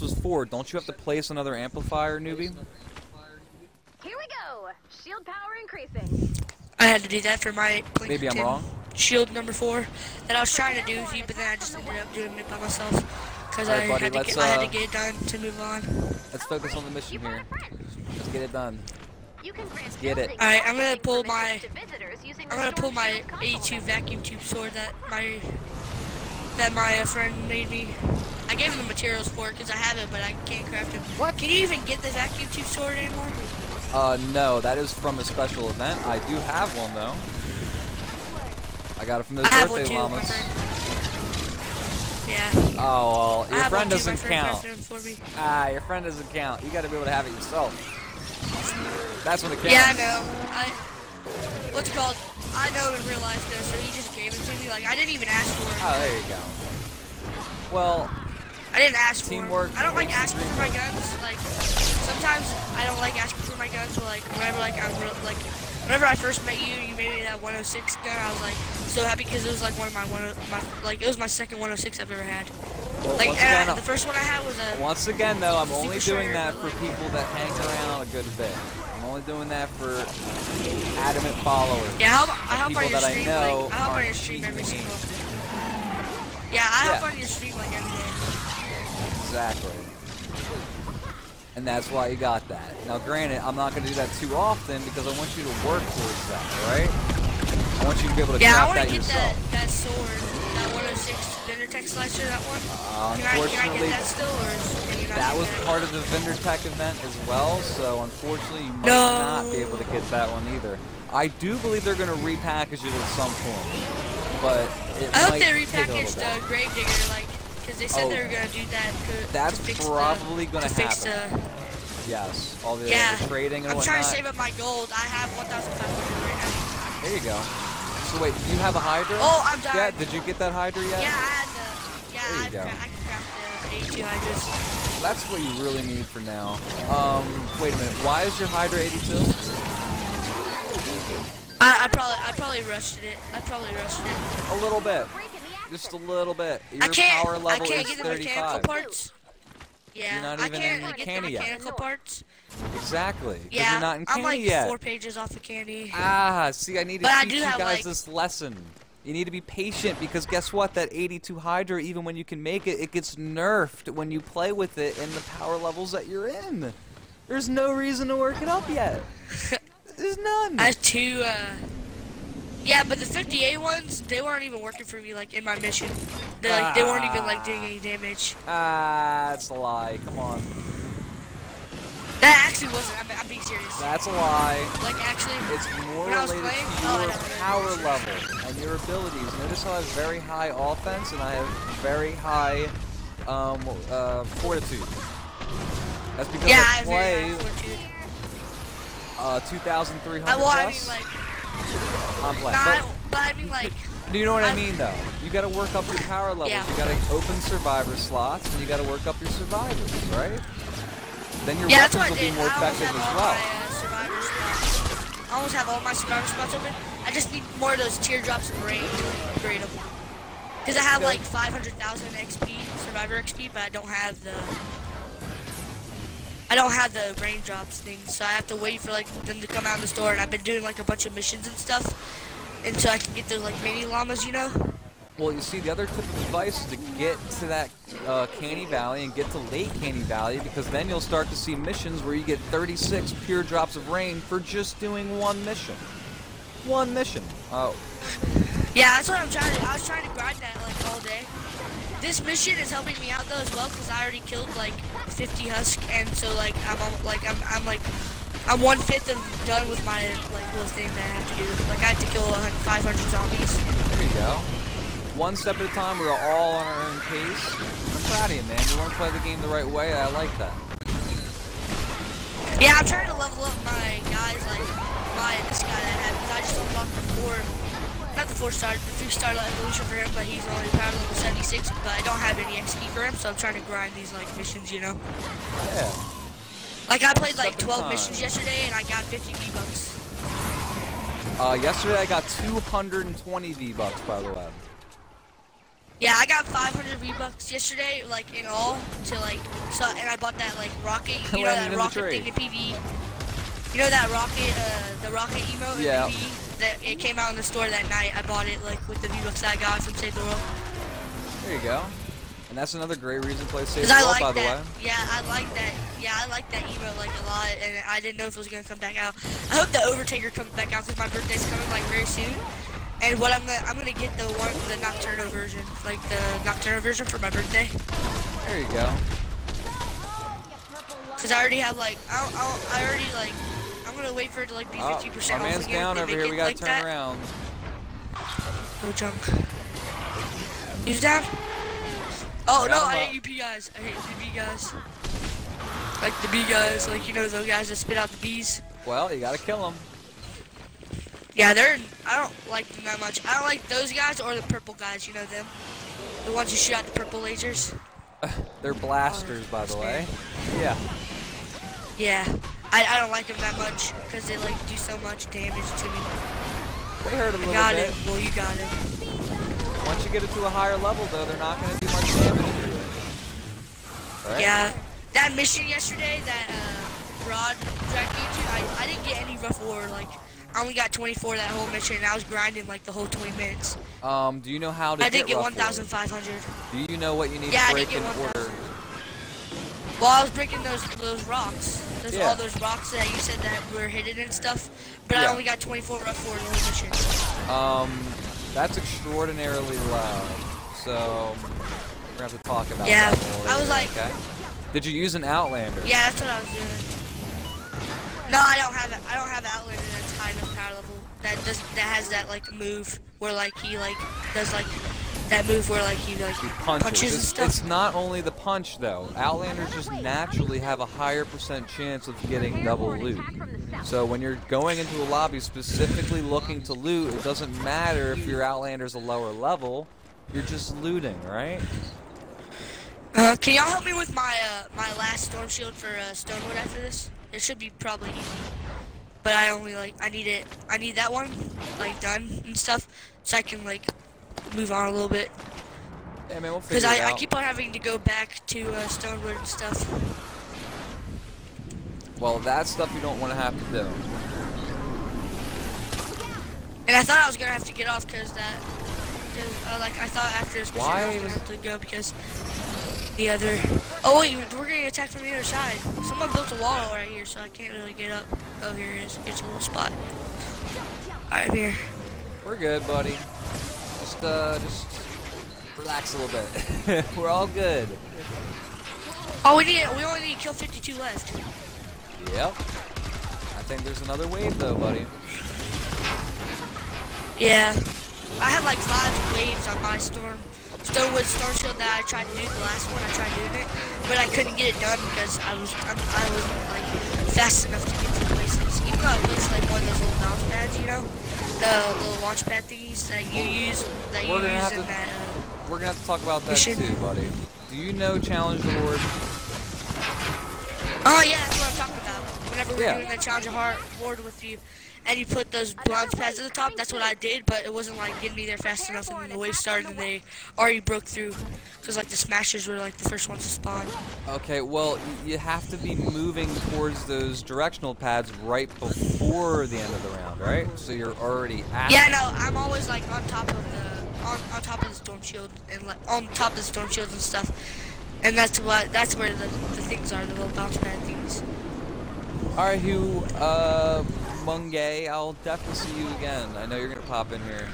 was for, don't you have to place another amplifier, newbie? Here we go. Shield power increasing. I had to do that for my Maybe I'm wrong. Shield number four that I was trying to do but then I just ended up doing it by myself because Alright, I buddy, had to let's, get I had uh, to get it done to move on. Let's focus on the mission here. Let's get it done. You can grant get it. Alright, I'm gonna pull my- to I'm gonna pull my A2 vacuum tube sword that my that my uh, friend made me. I gave him the materials for it because I have it, but I can't craft it. What? Can you even get the vacuum tube sword anymore? Uh, no, that is from a special event. I do have one though. I got it from those I birthday too, llamas. Yeah. Oh well, your have friend one too, my doesn't friend count. crafted it for me. Ah, your friend doesn't count. You got to be able to have it yourself. That's when it counts. Yeah, I know. I what's it called? I know in real life though, so he just gave it to me. Like I didn't even ask for it. Oh, there you go. Well, I didn't ask Teamwork it. I don't like asking for my guns. Like sometimes I don't like asking for my guns. But like whenever like I'm like whenever I first met you, you made me that 106 gun. I was like so happy because it was like one of my one of my like it was my second 106 I've ever had. well Like again, I- the first one I had was a once again though, I'm only doing that for like- people that hang around a good bit. I'm only doing that for adamant followers. yeah. How I hop people on your that I stream know like I hop on your stream every cheating. single. Yeah, I hop Yeah. on your stream like every day. Exactly. And that's why you got that. Now, granted, I'm not going to do that too often because I want you to work towards that, right? I want you to be able to Yeah, I craft want that to get that, that sword, that 106 Vindertech Slasher, that one. Uh, can, I, can I unfortunately, get that still, or is, can that was part of the Vindertech event as well, so unfortunately, you might No. not be able to get that one either. I do believe they're going to repackage it at some point, but it I hope they take a little repackaged bit. uh, Gravedigger, like, because they said Oh, they were gonna do that. To, That's to probably the, gonna to fix happen. The, Yes, all the, yeah, the trading and I'm whatnot. trying to save up my gold. I have 1,500 right now. There you go. So wait, do you have a Hydra? Oh, I'm dying. Yeah, did you get that Hydra yet? Yeah, I had the. Yeah, There you I, go. cra- I can craft the 82 hydras. That's what you really need for now. Um, wait a minute. Why is your Hydra 82? I, I probably, I probably rushed it. I probably rushed it. A little bit. Breaking the access Just a little bit. Your I can't. power level I can't is get the mechanical parts. Yeah, You're not I even can't in get Canny the yet. mechanical parts. Exactly. 'cause Yeah, You're not in I'm like yet. four pages off of canny. Ah, see, I need to But teach you guys like- this lesson. You need to be patient because guess what? That 82 Hydra, even when you can make it, it gets nerfed when you play with it in the power levels that you're in. There's no reason to work it up yet. There's none. I have two, uh... Yeah, but the 58 ones, they weren't even working for me, like, in my mission. They, like, they weren't even, like, doing any damage. Ah, that's a lie. Come on. That actually wasn't, I'm, I'm being serious. That's a lie. Like, actually, It's more When I was related playing- to oh, your I know. power level and your abilities. Notice how I have very high offense and I have very high um, uh, fortitude. That's because yeah, I I have play uh, 2,300 I, well, I plus mean, like, play. nah, But I, mean, like, do you know what I I- mean, though? You got to work up your power levels. Yeah. You got to open survivor slots, and you got to work up your survivors, right? Then your yeah, weapons will be more effective as well. my uh. I almost have all my survivor spots open. I just need more of those teardrops of rain to upgrade them. Because I have like 500,000 XP, survivor XP, but I don't have the... I don't have the raindrops thing, so I have to wait for like them to come out in the store, and I've been doing like a bunch of missions and stuff, until I can get those like mini llamas, you know? Well, you see, the other tip of advice is to get to that uh, Canny Valley and get to Lake Canny Valley because then you'll start to see missions where you get 36 pure drops of rain for just doing one mission. One mission. Oh, Yeah, that's what I'm trying to. I was trying to grind that like all day. This mission is helping me out though as well because I already killed like 50 husk, and so like I'm like I'm I'm like I'm one fifth of done with my like little thing that I have to do. Like I have to kill a 500 zombies. there you go. One step at a time, we're all on our own pace. I'm proud of you, man. You want to play the game the right way. I like that. Yeah, I'm trying to level up my guys like my this guy that I have because I just unlocked the four, not the four star, the three star evolution for him, but he's only power level 76. But I don't have any XP for him, so I'm trying to grind these like missions, you know. Yeah. Like I played like Step at a 12 time. missions yesterday and I got 50 V bucks. Uh, yesterday I got 220 V-Bucks, by the way. Yeah, I got 500 V-Bucks yesterday, like in all, to like, so, and I bought that like rocket, you know that rocket thing in PvE. You know that rocket, uh, the rocket emote Yeah. PvE? That it came out in the store that night. I bought it like with the V-Bucks that I got from Save the World. There you go. And that's another great reason to play Save the World, like by the way. Yeah, I like that. Yeah, I like that emote like a lot, and I didn't know if it was gonna come back out. I hope the Overtaker comes back out because my birthday's coming like very soon. And what I'm gonna I'm gonna get the one the Nocturno version, like the Nocturno version for my birthday. There you go. Cause I already have like I I, I already like gonna wait for it to like be Oh, 50 our percent off man's down over here. it We gotta like turn that. around. Oh, no junk. Who's down? Oh no, I hate you B guys. I hate the B guys. Like the B guys, like you know those guys that spit out the bees. Well, you gotta kill them. Yeah, they're. I don't like them that much. I don't like those guys or the purple guys. You know them, the ones who shoot out the purple lasers. They're blasters, by the way. Yeah. Yeah, I, I don't like them that much because they like do so much damage to me. They hurt a I little got bit. it. Well, you got it. Once you get it to a higher level, though, they're not gonna do much damage to you. Right? Yeah, that mission yesterday that uh, Rod dragged me to, I, I didn't get any rough ore. Like, I only got 24 that whole mission, and I was grinding like the whole 20 minutes. Um, do you know how to I did get rough 1,500. Do you know what you need Yeah, I to did break in order? Well, I was breaking those those rocks. Those Yeah. all those rocks that you said that were hidden and stuff. But I only got 24 rough ore the whole mission. Um, that's extraordinarily loud. So we're gonna have to talk about Yeah, that more. I was like- okay. Did you use an Outlander? Yeah, that's what I was doing. No, I don't have it. I don't have Outlander that's high enough power level. That does that has that like move where like he like does like that move where like he like He punches. punches and It's, stuff. it's not only the punch though. Outlanders just naturally have a higher percent chance of getting double loot. So when you're going into a lobby specifically looking to loot, it doesn't matter if your Outlander's a lower level. You're just looting, right? Uh, can y'all help me with my uh, my last storm shield for uh, Stonewood after this? It should be probably easy. But I only like I need it. I need that one like done and stuff, so I can like move on a little bit. Yeah, man, we'll Because I, I keep on having to go back to uh, Stonewood and stuff. Well, that's stuff you don't want to have to do. And I thought I was gonna have to get off because that, cause, uh, like I thought after this mission Why I was gonna have to go because the other. Oh wait, we're getting attacked from the other side. Someone built a wall right here, so I can't really get up. Oh, here it is. It's a little spot. Alright, I'm here. We're good, buddy. Just, uh, just relax a little bit. We're all good. Oh, we need. We only need to kill 52 left. Yep. I think there's another wave though, buddy. Yeah. I had like five waves on my storm. Stonewood Storm Shield that I tried to do the last one. I tried doing it, but I couldn't get it done because I was I'm, I wasn't like fast enough to get to the places. Even though I placed like one of those little mouse pads, you know, the little launch pad thingies that you use that you We're gonna use have in to- that. Uh, We're gonna have to talk about that Mission. too, buddy. Do you know Challenge the Horde? Oh yeah, that's what I'm talking about. Whenever we're Yeah. doing the challenge the horde with you, and you put those launch pads at the top, that's what I did. But it wasn't like getting me there fast enough, and then the wave started, and they already broke through. Because like the smashers were like the first ones to spawn. Okay, well, you have to be moving towards those directional pads right before the end of the round, right? So you're already at. Yeah, no, I'm always like on top of the on, on top of the storm shield and like on top of the storm shields and stuff. And that's what that's where the, the things are, the little bounce pad things. All right, Hugh, uh, Mungay, I'll definitely see you again. I know you're gonna pop in here.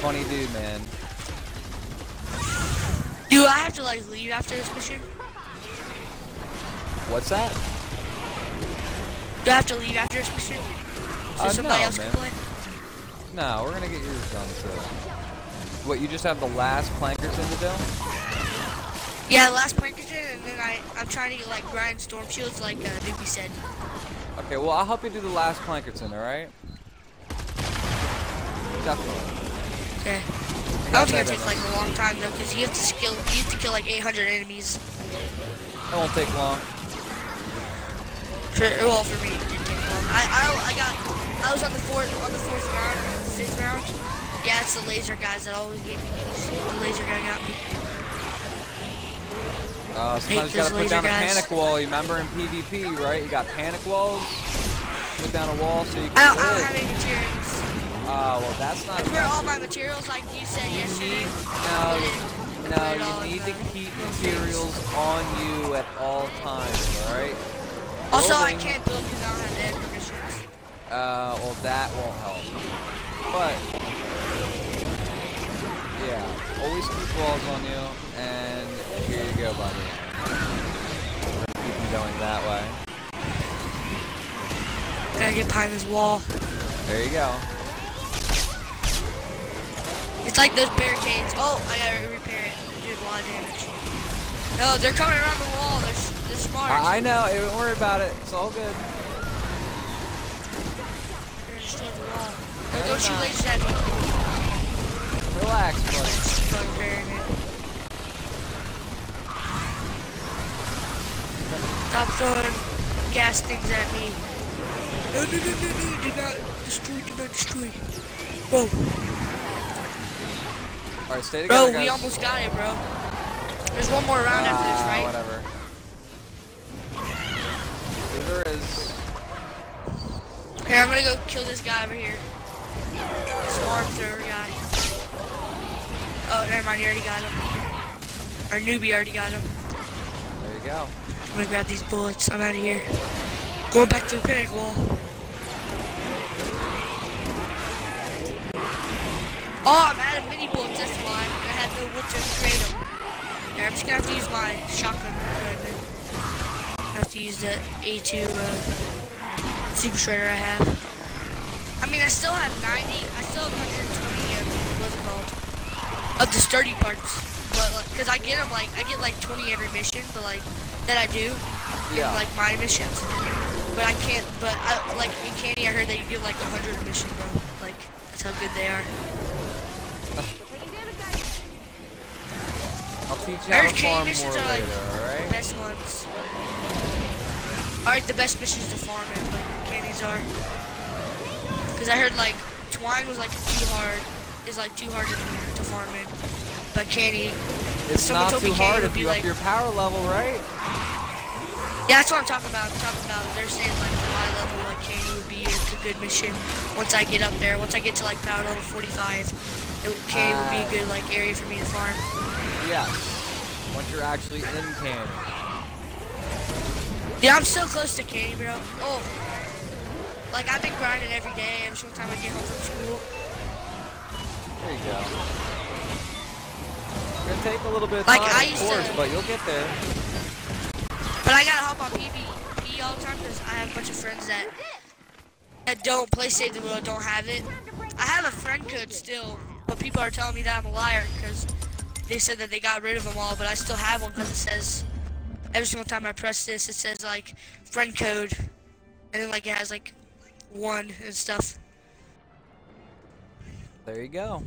Funny dude, man. Do I have to like leave after this mission? What's that? Do I have to leave after this mission? So Uh, somebody no, else man. can play? No, we're gonna get yours done too. What, you just have the last Plankerton to do? Yeah, last Plankerton, and then I I'm trying to get like grind storm shields like uh, said. Okay, well, I'll help you do the last Plankerton, alright? Definitely. Okay. That was gonna take like a long time though, because you have to skill you have to kill like 800 enemies. That won't take long. For, well, for me, it didn't take long. I, I, I got, I was on the fourth, on the fourth round, fifth round, Yeah, it's the laser guys that always get me. The laser guy got me. Uh, sometimes you gotta put down a panic wall. You remember in PvP, right? You got panic walls. Put down a wall so you I can don't, I don't have any materials. Uh, well, that's not. That's where all my materials, like you said yesterday. need, put it- no, all no, you need to keep materials on you at all times, alright? Also, I can't build because I don't have the air conditioners. Uh, well, that won't help. But, yeah, always keep walls on you, and here you go, buddy. Keep you going that way. Gotta get behind this wall. There you go. It's like those barricades. Oh, I gotta repair it. They did a lot of damage. No, they're coming around the wall. They're, s- they're smart. I, I know, don't worry about it. It's all good. They're destroy the wall. They're No, gonna shoot lasers at me. Relax, buddy. Start repairing it. Stop throwing gas things at me. No, no, no, no, no. Do not destroy. Do not destroy. Whoa. Alright, stay together, Bro, guys. we almost got it, bro. There's one more round after this, right? Whatever. Here, I'm gonna go kill this guy over here. This arm thrower guy. Oh, never mind, you already got him. Our newbie already got him. There you go. I'm gonna grab these bullets. I'm out of here. Going back to the panic wall. Oh, I'm out of mini bullets, that's why. I had no wood to create them. Here, I'm just gonna have to use my shotgun. I have to use the A2 uh, super shredder I have. I mean, I still have 90. I still have 120 of what's it called? Of the sturdy parts. But like, cause I get them like I get like 20 every mission, but like that I do Yeah. in like my missions. But I can't. But I like in Canny, I heard that you get like 100 a mission, bro. Like that's how good they are. I'll teach you how to farm missions more are later, alright? best ones. Alright, the best missions to farm in, are. Cause I heard like Twine was like too hard. Is like too hard to, to farm in. But Canny, It's someone not too hard if be you like- up your power level, right? Yeah, that's what I'm talking about. I'm talking about they're saying like high level like Canny would be a good mission once I get up there. Once I get to like power level 45, it, would- Canny would be a good like area for me to farm. Yeah. Once you're actually in canny. Yeah, I'm so close to Canny, bro. Oh, like I've been grinding every day. Every single time I get home from school. There you go. It's gonna take a little bit of Like, time, I of used course, to- but you'll get there. But I gotta hop on PvP all the time because I have a bunch of friends that that don't play Save the World, don't have it. I have a friend code still, but people are telling me that I'm a liar because they said that they got rid of them all, but I still have one because it says every single time I press this, it says like friend code, and then like it has like one and stuff. There you go.